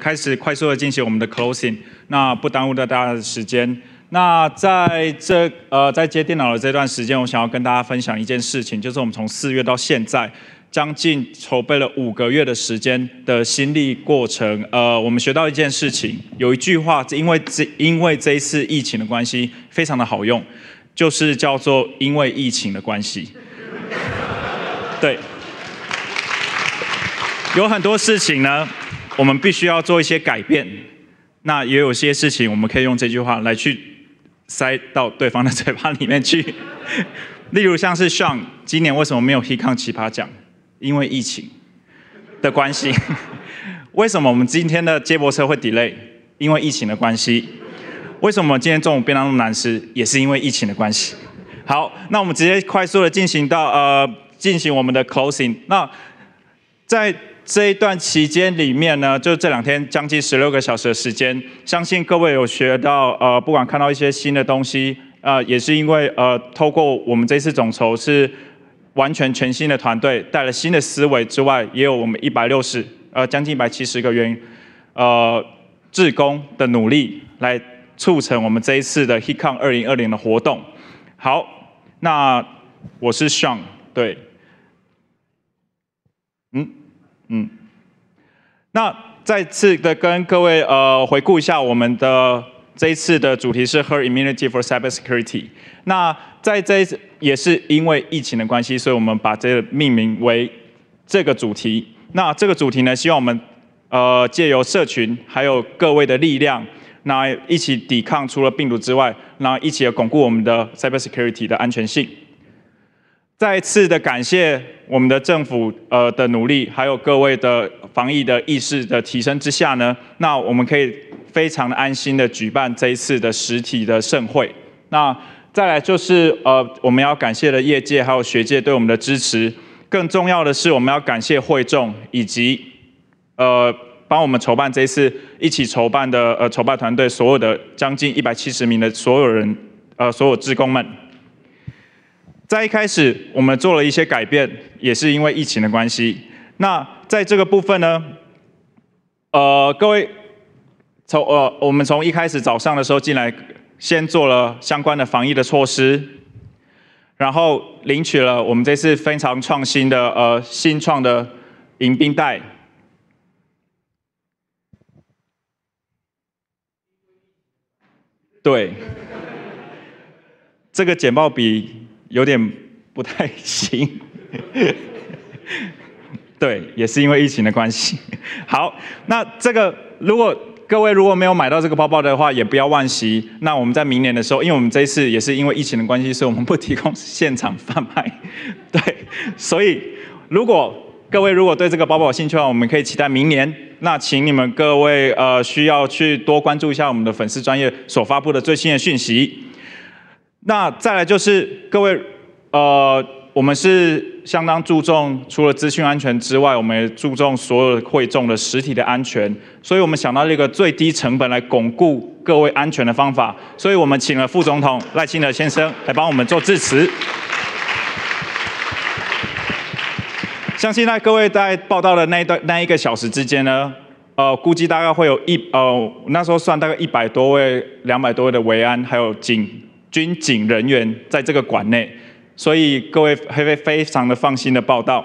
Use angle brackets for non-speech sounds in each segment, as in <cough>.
开始快速的进行我们的 closing，那不耽误到大家的时间。那在这呃在接电脑的这段时间，我想要跟大家分享一件事情，就是我们从四月到现在，将近筹备了五个月的时间的心力过程。呃，我们学到一件事情，有一句话，因为这因为这一次疫情的关系，非常的好用，就是叫做因为疫情的关系。<laughs> 对，有很多事情呢。我们必须要做一些改变，那也有些事情我们可以用这句话来去塞到对方的嘴巴里面去。<laughs> 例如像是 Sean 今年为什么没有 Hecon 奇葩奖？因为疫情的关系。<laughs> 为什么我们今天的接驳车会 delay？因为疫情的关系。为什么今天中午便当那么难吃？也是因为疫情的关系。好，那我们直接快速的进行到呃进行我们的 closing。那在这一段期间里面呢，就这两天将近十六个小时的时间，相信各位有学到，呃，不管看到一些新的东西，呃，也是因为呃，透过我们这次总筹是完全全新的团队，带了新的思维之外，也有我们一百六十，呃，将近一百七十个员，呃，志工的努力来促成我们这一次的 HeCon 二零二零的活动。好，那我是 Sean，对，嗯。嗯，那再次的跟各位呃回顾一下我们的这一次的主题是 Her Immunity for Cybersecurity。那在这一次也是因为疫情的关系，所以我们把这个命名为这个主题。那这个主题呢，希望我们呃借由社群还有各位的力量，那一起抵抗除了病毒之外，那一起巩固我们的 Cybersecurity 的安全性。再次的感谢我们的政府呃的努力，还有各位的防疫的意识的提升之下呢，那我们可以非常的安心的举办这一次的实体的盛会。那再来就是呃我们要感谢的业界还有学界对我们的支持，更重要的是我们要感谢会众以及呃帮我们筹办这一次一起筹办的呃筹办团队所有的将近一百七十名的所有人呃所有职工们。在一开始，我们做了一些改变，也是因为疫情的关系。那在这个部分呢，呃，各位从呃，我们从一开始早上的时候进来，先做了相关的防疫的措施，然后领取了我们这次非常创新的呃新创的迎宾袋。对，这个简报比。有点不太行，<laughs> 对，也是因为疫情的关系。<laughs> 好，那这个如果各位如果没有买到这个包包的话，也不要惋惜。那我们在明年的时候，因为我们这一次也是因为疫情的关系，所以我们不提供现场贩卖。<laughs> 对，所以如果各位如果对这个包包有兴趣的话，我们可以期待明年。那请你们各位呃需要去多关注一下我们的粉丝专业所发布的最新的讯息。那再来就是各位，呃，我们是相当注重除了资讯安全之外，我们也注重所有会众的实体的安全，所以我们想到了一个最低成本来巩固各位安全的方法，所以我们请了副总统赖清德先生来帮我们做致辞。相信在各位在报道的那一段那一个小时之间呢，呃，估计大概会有一呃那时候算大概一百多位、两百多位的维安还有警。军警人员在这个馆内，所以各位会非常的放心的报道。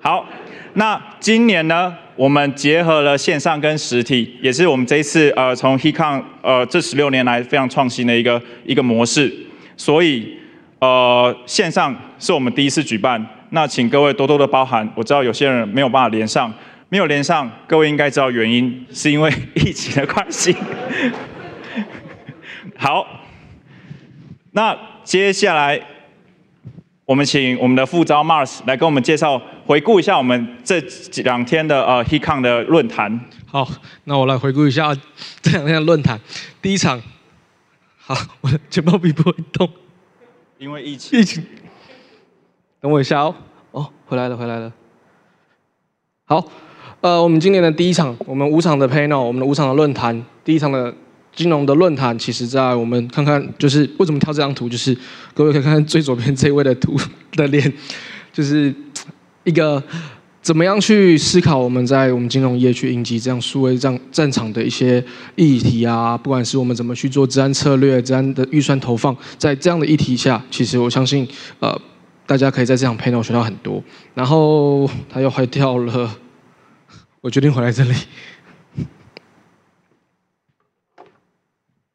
好，那今年呢，我们结合了线上跟实体，也是我们这一次呃从 HeCon 呃这十六年来非常创新的一个一个模式，所以呃线上是我们第一次举办，那请各位多多的包涵。我知道有些人没有办法连上，没有连上，各位应该知道原因，是因为疫情的关系。<laughs> 好。那接下来，我们请我们的副招 Mars 来跟我们介绍，回顾一下我们这两天的呃 HeCon 的论坛。好，那我来回顾一下这两天的论坛。第一场，好，我的钱包笔不会动，因为疫情。疫情。等我一下哦。哦，回来了，回来了。好，呃，我们今年的第一场，我们五场的 panel，我们的五场的论坛，第一场的。金融的论坛，其实在我们看看，就是为什么挑这张图，就是各位可以看看最左边这位的图 <laughs> 的脸，就是一个怎么样去思考我们在我们金融业去应急这样数位战战场的一些议题啊？不管是我们怎么去做治安策略、治安的预算投放，在这样的议题下，其实我相信，呃，大家可以在这场 panel 学到很多。然后他又坏掉了，<laughs> 我决定回来这里。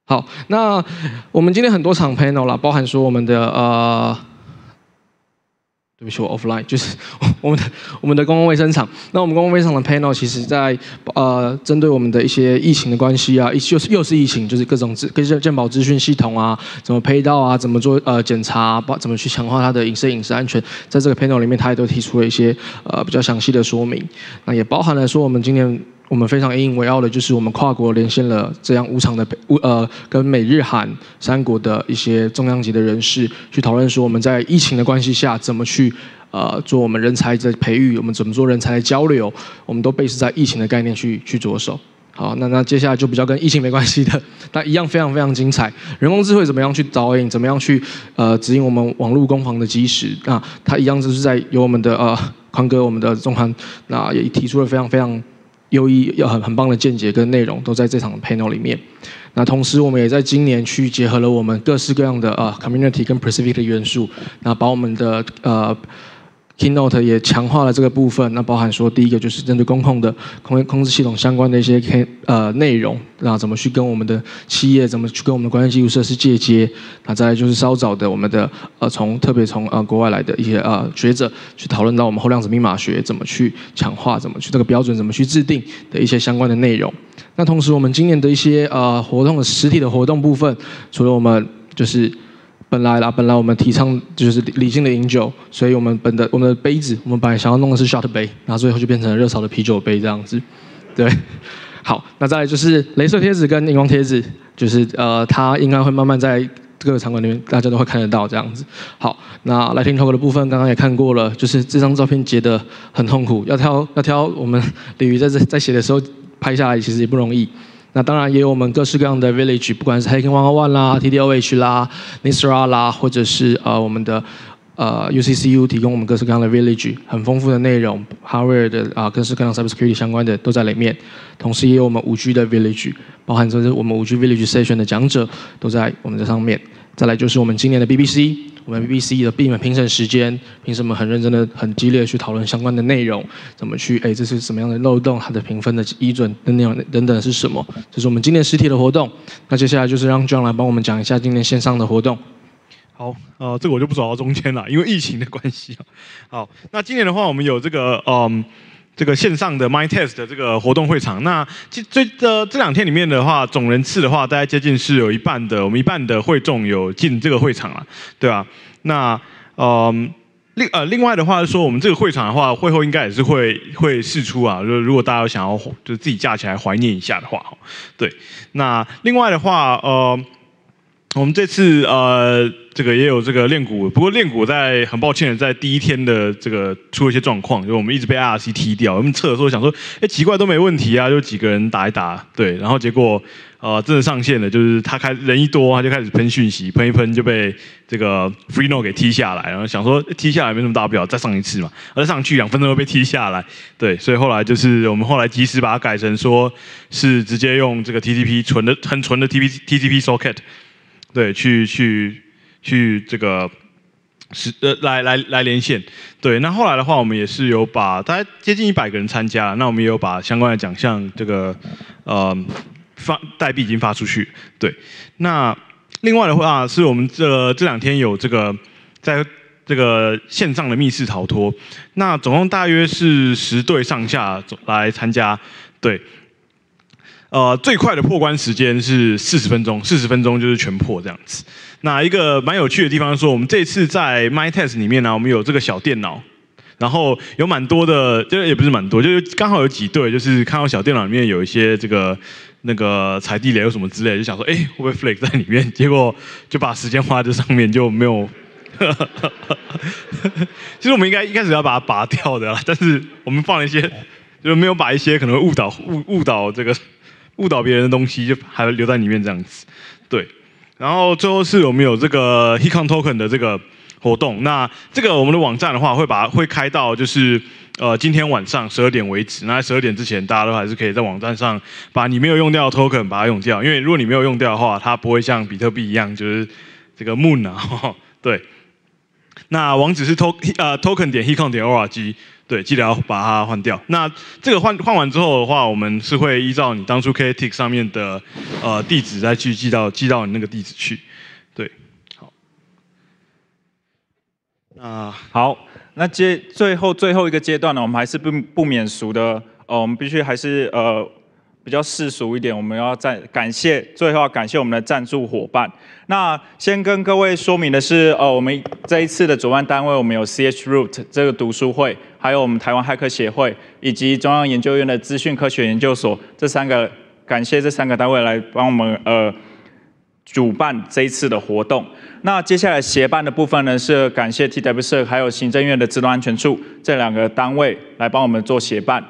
好，那我们今天很多场 panel 啦，包含说我们的呃。对不起，我 offline，就是 <laughs> 我们的我们的公共卫生场。那我们公共卫生场的 panel，其实在呃针对我们的一些疫情的关系啊，就是又是疫情，就是各种资跟健保资讯系统啊，怎么配到啊，怎么做呃检查，包怎么去强化它的隐私隐私安全，在这个 panel 里面，他也都提出了一些呃比较详细的说明。那也包含了说我们今年。我们非常引以为傲的，就是我们跨国连线了这样五场的呃，跟美日韩三国的一些中央级的人士，去讨论说我们在疫情的关系下怎么去呃做我们人才的培育，我们怎么做人才的交流，我们都被是在疫情的概念去去着手。好，那那接下来就比较跟疫情没关系的，那一样非常非常精彩。人工智慧怎么样去导引，怎么样去呃指引我们网络攻防的基石？那它一样就是在有我们的呃宽哥，我们的中韩，那也提出了非常非常。优异要很很棒的见解跟内容都在这场 panel 里面。那同时，我们也在今年去结合了我们各式各样的呃 community 跟 Pacific 的元素，那把我们的呃。Keynote 也强化了这个部分，那包含说第一个就是针对公控的空控制系统相关的一些呃内容，那怎么去跟我们的企业，怎么去跟我们的关键基础设施借接，那再来就是稍早的我们的呃从特别从呃国外来的一些呃学者去讨论到我们后量子密码学怎么去强化，怎么去这个标准怎么去制定的一些相关的内容。那同时我们今年的一些呃活动的实体的活动部分，除了我们就是。本来啦，本来我们提倡就是理性的饮酒，所以我们本的我们的杯子，我们本来想要弄的是 shot 杯，然后最后就变成了热炒的啤酒杯这样子。<laughs> 对，<laughs> 好，那再来就是镭射贴纸跟荧光贴纸，就是呃，它应该会慢慢在各个场馆里面大家都会看得到这样子。好，那来听 talk 的部分刚刚也看过了，就是这张照片截的很痛苦，要挑要挑我们 <laughs> 鲤鱼在这在写的时候拍下来，其实也不容易。那当然也有我们各式各样的 village，不管是 Hacking One One 啦、TDOH 啦、Nisra 啦，或者是呃我们的呃 UCCU 提供我们各式各样的 village，很丰富的内容，Hardware 的啊各式各样 Cybersecurity 相关的都在里面。同时也有我们五 G 的 village，包含就是我们五 G village session 的讲者都在我们这上面。再来就是我们今年的 BBC。我们 BBC 的避免评审时间，凭什么很认真的、很激烈的去讨论相关的内容？怎么去？哎，这是什么样的漏洞？它的评分的依准等等等等是什么？这是我们今年实体的活动。那接下来就是让 John 来帮我们讲一下今年线上的活动。好，呃，这个我就不走到中间了，因为疫情的关系。好，那今年的话，我们有这个，嗯。这个线上的 My Test 的这个活动会场，那这这这这两天里面的话，总人次的话，大概接近是有一半的，我们一半的会众有进这个会场了，对吧？那呃，另呃另外的话说，我们这个会场的话，会后应该也是会会试出啊，如如果大家想要就是自己架起来怀念一下的话，对。那另外的话，呃。我们这次呃，这个也有这个练鼓，不过练鼓在很抱歉，在第一天的这个出了一些状况，就我们一直被 RC 踢掉。我们测的时候想说，哎，奇怪都没问题啊，就几个人打一打，对，然后结果呃，真的上线了，就是他开人一多，他就开始喷讯息，喷一喷就被这个 Freeno 给踢下来，然后想说踢下来没什么大不了，再上一次嘛，再上去两分钟又被踢下来，对，所以后来就是我们后来及时把它改成说是直接用这个 TTP 纯的很纯的 TP TTP socket。对，去去去这个是呃来来来连线，对，那后来的话，我们也是有把大概接近一百个人参加，那我们也有把相关的奖项这个呃发代币已经发出去，对，那另外的话是我们这这两天有这个在这个线上的密室逃脱，那总共大约是十对上下来参加，对。呃，最快的破关时间是四十分钟，四十分钟就是全破这样子。那一个蛮有趣的地方说，我们这次在 My Test 里面呢，我们有这个小电脑，然后有蛮多的，就也不是蛮多，就是刚好有几对，就是看到小电脑里面有一些这个那个踩地雷有什么之类，就想说，哎，会不会 Flake 在里面？结果就把时间花在这上面，就没有。<laughs> 其实我们应该一开始要把它拔掉的，但是我们放了一些，就是没有把一些可能误导误误导这个。误导别人的东西就还留在里面这样子，对。然后最后是我们有这个 Hecon Token 的这个活动。那这个我们的网站的话，会把会开到就是呃今天晚上十二点为止。那十二点之前，大家都还是可以在网站上把你没有用掉的 token 把它用掉，因为如果你没有用掉的话，它不会像比特币一样就是这个 moon 啊，<laughs> 对。那网址是 to 呃 token 点 hecon 点 org，对，记得要把它换掉。那这个换换完之后的话，我们是会依照你当初 KTIC 上面的呃地址再去寄到寄到你那个地址去，对，好。那好，那接最后最后一个阶段呢，我们还是不不免俗的，呃，我们必须还是呃。比较世俗一点，我们要再感谢，最后要感谢我们的赞助伙伴。那先跟各位说明的是，呃，我们这一次的主办单位，我们有 CH Root 这个读书会，还有我们台湾骇客协会，以及中央研究院的资讯科学研究所这三个，感谢这三个单位来帮我们呃主办这一次的活动。那接下来协办的部分呢，是感谢 TW 社还有行政院的自动安全处这两个单位来帮我们做协办。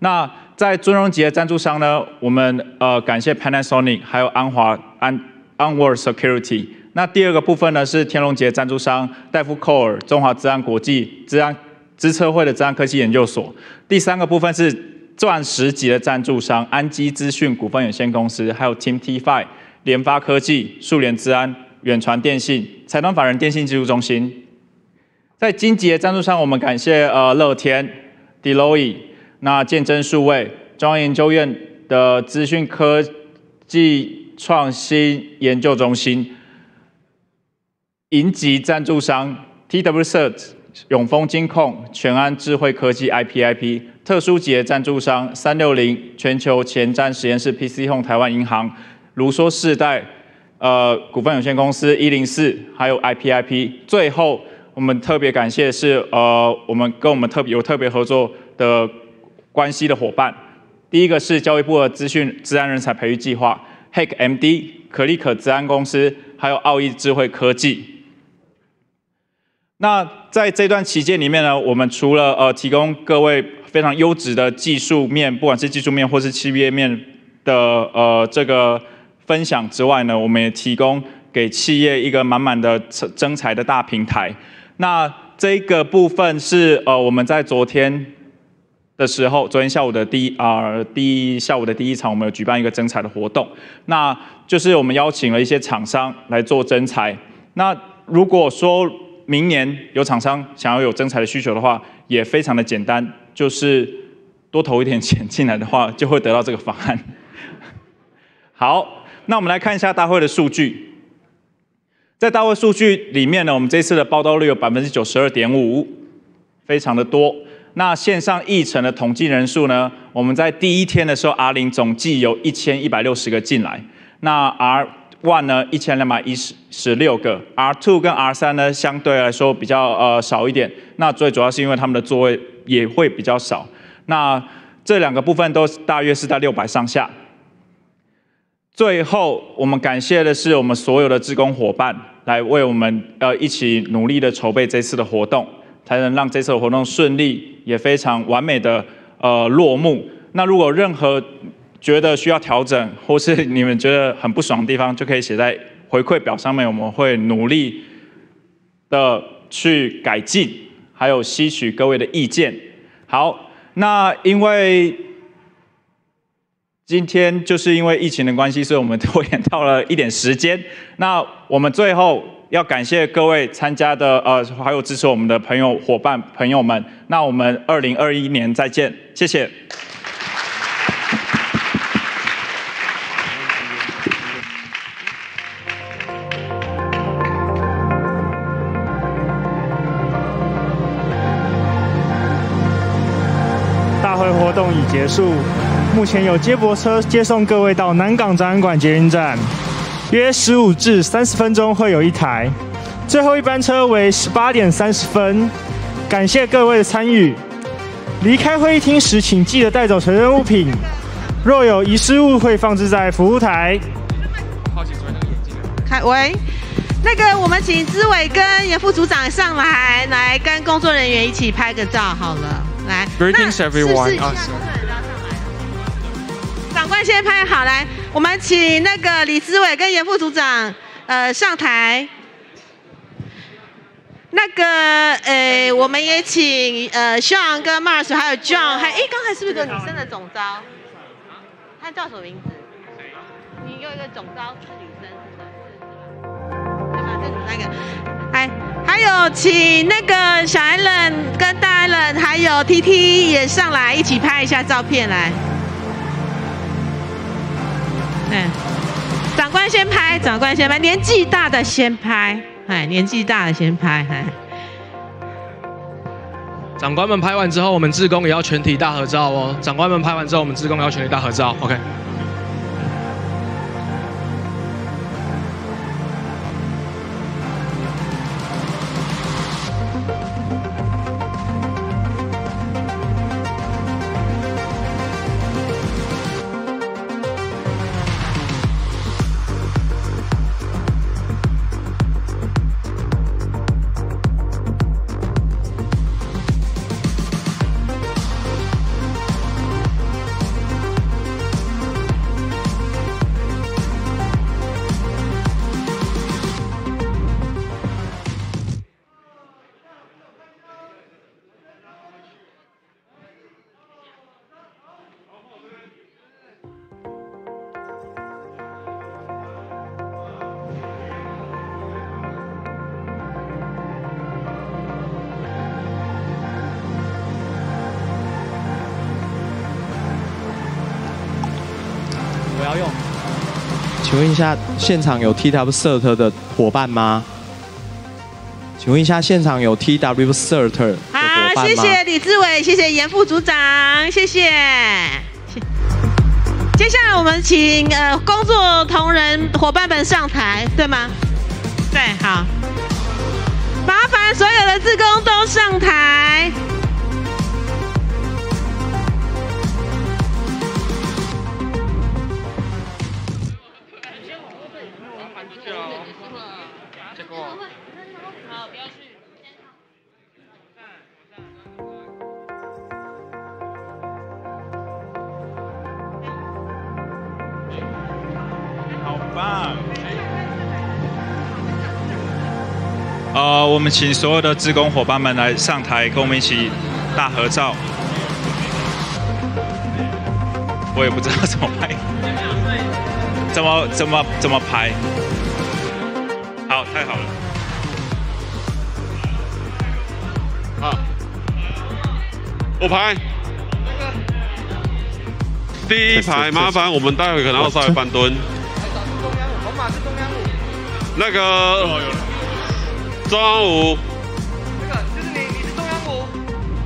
那在尊荣节的赞助商呢，我们呃感谢 Panasonic，还有安华安 Onward Security。那第二个部分呢是天龙节赞助商戴夫寇尔中华治安国际治安资策会的治安科技研究所。第三个部分是钻石级的赞助商安基资讯股份有限公司，还有 Team T Five 联发科技、数联治安、远传电信、财团法人电信技术中心。在金级的赞助商，我们感谢呃乐天、Deloitte。那建真数位中央研究院的资讯科技创新研究中心，银级赞助商 TW Cert 永丰金控全安智慧科技 IPIP 特殊级赞助商三六零全球前瞻实验室 PC Home 台湾银行卢梭世代呃股份有限公司一零四还有 IPIP 最后我们特别感谢是呃我们跟我们特别有特别合作的。关系的伙伴，第一个是教育部的资讯治安人才培育计划，Hack MD、可立可治安公司，还有奥义智慧科技。那在这段期间里面呢，我们除了呃提供各位非常优质的技术面，不管是技术面或是企业面的呃这个分享之外呢，我们也提供给企业一个满满的增才的大平台。那这个部分是呃我们在昨天。的时候，昨天下午的第一啊，第一下午的第一场，我们有举办一个征才的活动，那就是我们邀请了一些厂商来做征才。那如果说明年有厂商想要有增材的需求的话，也非常的简单，就是多投一点钱进来的话，就会得到这个方案。<laughs> 好，那我们来看一下大会的数据，在大会数据里面呢，我们这次的报道率有百分之九十二点五，非常的多。那线上议程的统计人数呢？我们在第一天的时候，R 零总计有一千一百六十个进来。那 R one 呢，一千两百一十十六个。R two 跟 R 三呢，相对来说比较呃少一点。那最主要是因为他们的座位也会比较少。那这两个部分都大约是在六百上下。最后，我们感谢的是我们所有的职工伙伴，来为我们呃一起努力的筹备这次的活动。才能让这次活动顺利也非常完美的呃落幕。那如果任何觉得需要调整，或是你们觉得很不爽的地方，就可以写在回馈表上面，我们会努力的去改进，还有吸取各位的意见。好，那因为今天就是因为疫情的关系，所以我们拖延到了一点时间。那我们最后。要感谢各位参加的呃，还有支持我们的朋友、伙伴、朋友们。那我们二零二一年再见，谢谢。结束，目前有接驳车接送各位到南港展览馆捷运站。约十五至三十分钟会有一台，最后一班车为十八点三十分。感谢各位的参与。离开会议厅时，请记得带走随身物品，若有遗失物会放置在服务台。开喂，那个我们请资委跟严副组长上来，来跟工作人员一起拍个照好了。来，Greetings everyone。长官先拍好来。我们请那个李思伟跟严副组长，呃，上台。那个呃，我们也请呃 Sean 跟 Mars 还有 John，还哎，刚才是不是个女生的总招？她叫什么名字？你有一个总招是女还有请那个小 Allen 跟大 Allen 还有 TT 也上来一起拍一下照片来。嗯，长官先拍，长官先拍，年纪大的先拍。哎，年纪大的先拍，哎。长官们拍完之后，我们志工也要全体大合照哦。长官们拍完之后，我们志工也要全体大合照，OK。请问一下，现场有 TW Cert 的伙伴吗？请问一下，现场有 TW Cert？好，谢谢李志伟，谢谢严副组长，谢谢。接下来我们请呃工作同仁伙伴们上台，对吗？对，好，麻烦所有的志工都上台。我们请所有的职工伙伴们来上台，跟我们一起大合照。我也不知道怎么拍，怎么怎么怎么拍？好，太好了。好，我拍。第一排麻烦我们待会可能要稍微翻蹲。红马是中央舞。那个。中央五，这个就是你，你是中央五，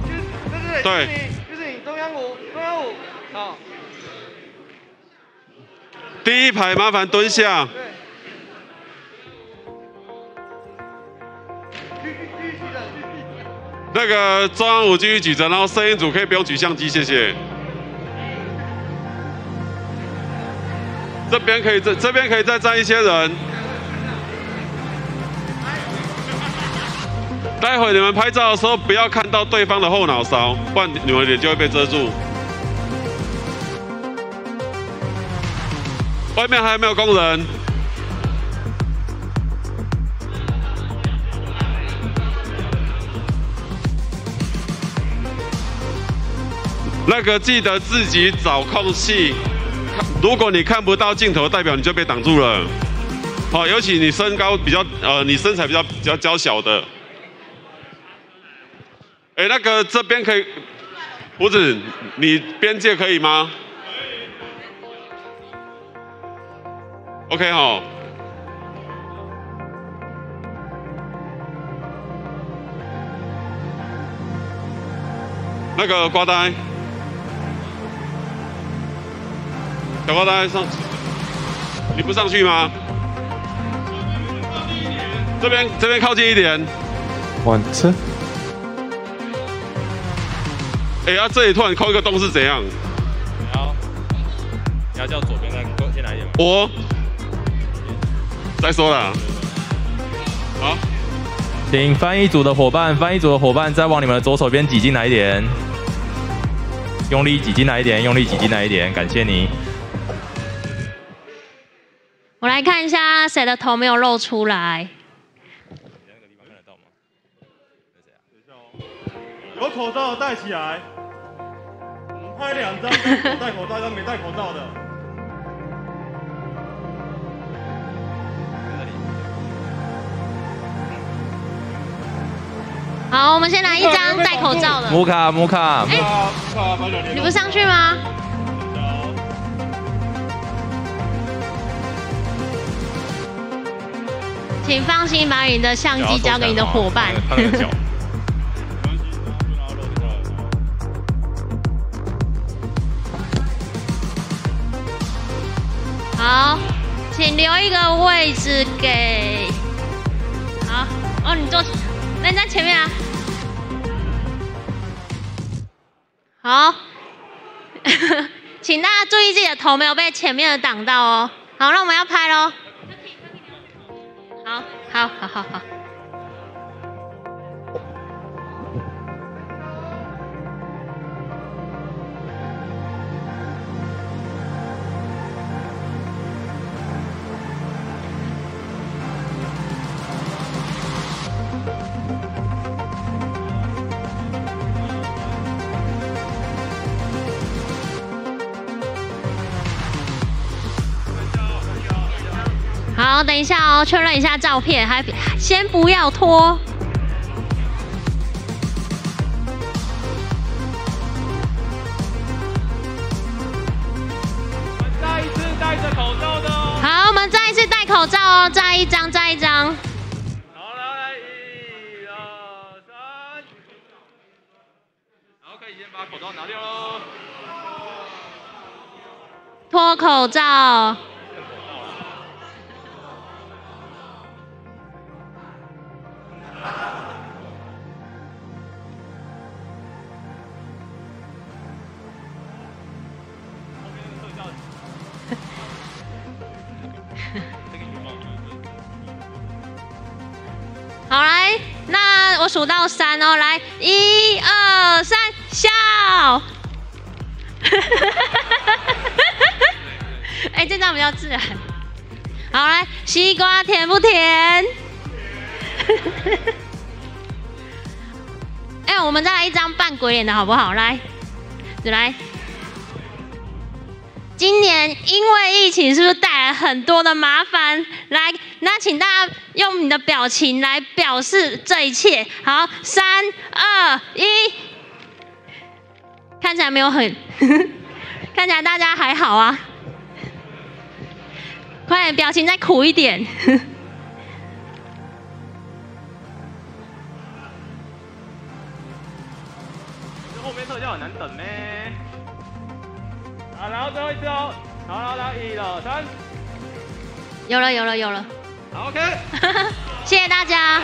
就是对对对，就是你，就是你中央五，中央五，好。第一排麻烦蹲下。那个中央五继续举着，然后摄影组可以不用举相机，谢谢。这边可以这这边可以再站一些人。待会你们拍照的时候，不要看到对方的后脑勺，不然你们脸就会被遮住。外面还有没有工人？那个记得自己找空隙，如果你看不到镜头，代表你就被挡住了。好，尤其你身高比较，呃，你身材比较比较娇小的。哎，那个这边可以，胡子，你边界可以吗？OK 好。那个瓜呆，小瓜呆上，你不上去吗？这边这边靠近一点。往车。哎呀，这里突然空一个洞是怎样？你要你要叫左边再过进来一点吗？我再说了。好，请翻译组的伙伴，翻译组的伙伴再往你们的左手边挤进来一点，用力挤进来一点，用力挤进来一点，感谢你。我来看一下谁的头没有露出来。有口罩戴起来。拍两张，有戴口罩跟没戴口罩的。好，我们先来一张戴口罩的。木卡木卡，哎你不上去吗？请放心把你的相机交给你的伙伴。好，请留一个位置给。好，哦，你坐，那你在前面啊。好，<laughs> 请大家注意自己的头没有被前面的挡到哦。好，那我们要拍喽。好，好，好，好，好。好，等一下哦，确认一下照片，还先不要拖。再一次戴着口罩的哦。好，我们再一次戴口罩哦，再一张，再一张。好，来来，一、二、三。好，可以先把口罩拿掉喽。脱口罩。数到三哦，来，一二三，笑。<laughs> 哎，这张比较自然。好，来，西瓜甜不甜？<laughs> 哎，我们再来一张扮鬼脸的好不好？来，来。今年因为疫情，是不是带来很多的麻烦？来，那请大家用你的表情来表示这一切。好，三二一，看起来没有很，<laughs> 看起来大家还好啊。快点，表情再苦一点。后面特效很难等呢。好，然后最后一次哦。好，然后来一二三。有了，有了，有了。ok <laughs> 谢谢大家。